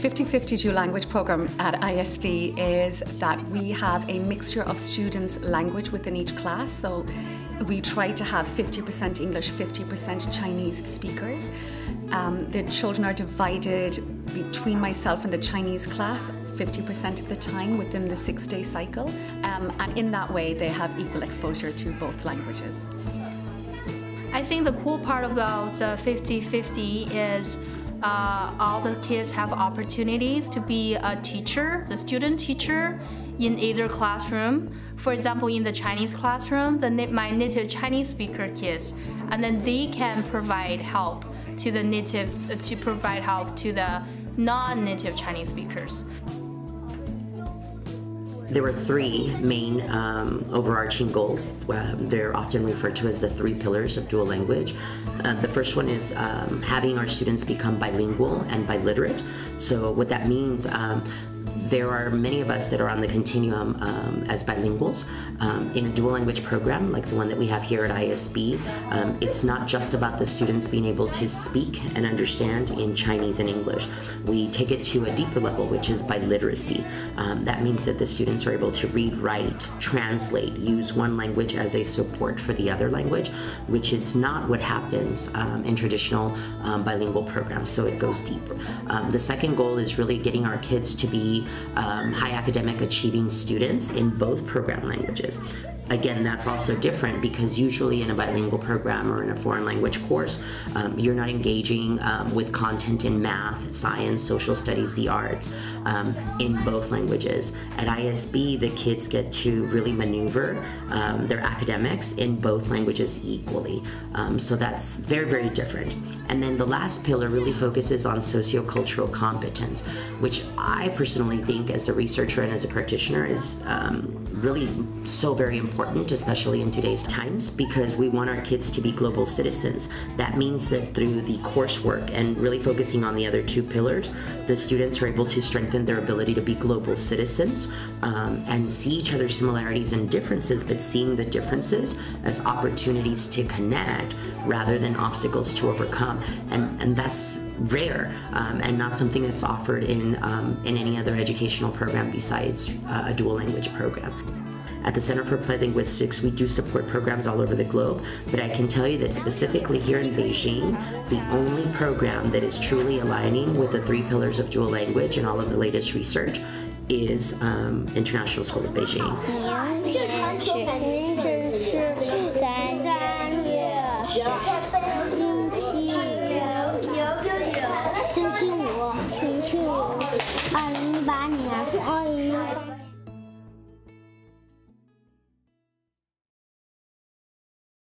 50-50 dual language program at ISB is that we have a mixture of students' language within each class. So we try to have 50% English, 50% Chinese speakers. Um, the children are divided between myself and the Chinese class 50% of the time within the six day cycle. Um, and in that way, they have equal exposure to both languages. I think the cool part about the 50 50 is uh, all the kids have opportunities to be a teacher, the student teacher, in either classroom. For example, in the Chinese classroom, the my native Chinese speaker kids, and then they can provide help to the native to provide help to the non-native Chinese speakers. There were three main um, overarching goals. Uh, they're often referred to as the three pillars of dual language. Uh, the first one is um, having our students become bilingual and biliterate. So, what that means, um, there are many of us that are on the continuum um, as bilinguals um, in a dual language program like the one that we have here at ISB. Um, it's not just about the students being able to speak and understand in Chinese and English. We take it to a deeper level, which is biliteracy. Um, that means that the students are able to read, write, translate, use one language as a support for the other language, which is not what happens um, in traditional um, bilingual programs. So it goes deeper. the second goal is really getting our kids to be um, high academic achieving students in both program languages. Again, that's also different because usually in a bilingual program or in a foreign language course, um, you're not engaging um, with content in math, science, social studies, the arts um, in both languages. At ISB, the kids get to really maneuver um, their academics in both languages equally. Um, so that's very, very different. And then the last pillar really focuses on sociocultural competence, which I personally think as a researcher and as a practitioner is um, really so very important, especially in today's times, because we want our kids to be global citizens. That means that through the coursework and really focusing on the other two pillars, the students are able to strengthen their ability to be global citizens um, and see each other's similarities and differences, but seeing the differences as opportunities to connect rather than obstacles to overcome. And, and that's rare um, and not something that's offered in, um, in any other educational program besides uh, a dual language program. At the Center for Applied Linguistics, we do support programs all over the globe, but I can tell you that specifically here in Beijing, the only program that is truly aligning with the three pillars of dual language and all of the latest research is um, International School of Beijing.